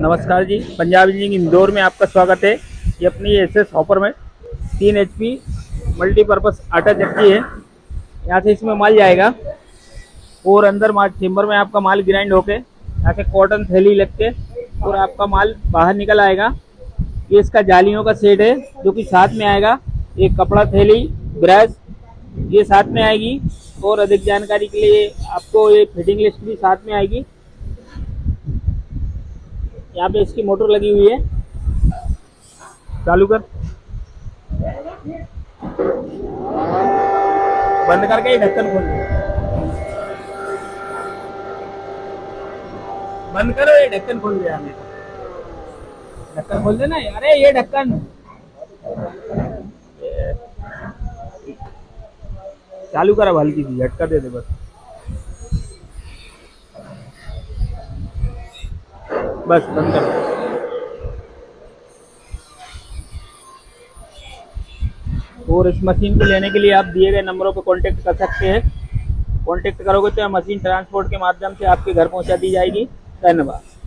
नमस्कार जी, पंजाब इंजीनियरिंग इंदौर में आपका स्वागत है। ये अपनी एस एस हॉपर में तीन एच पी मल्टीपर्पज़ आटा चक्की है। यहाँ से इसमें माल जाएगा और अंदर माल चेम्बर में आपका माल ग्राइंड होके, यहाँ से कॉटन थैली लग के और आपका माल बाहर निकल आएगा। ये इसका जालियों का सेट है, जो कि साथ में आएगा। एक कपड़ा, थैली ब्रश ये साथ में आएगी। और अधिक जानकारी के लिए आपको ये फिटिंग लिस्ट भी साथ में आएगी। यहाँ पे इसकी मोटर लगी हुई है। चालू कर। बंद करके ये ढक्कन खोल। बंद करो, ये ढक्कन खोल दिया ढक्कन खोल देना अरे ये ढक्कन। चालू करा हल्की सी, झटका दे दे बस। बस, बंद कर। और इस मशीन को लेने के लिए आप दिए गए नंबरों पर कांटेक्ट कर सकते हैं। कांटेक्ट करोगे तो मशीन ट्रांसपोर्ट के माध्यम से आपके घर पहुँचा दी जाएगी। धन्यवाद।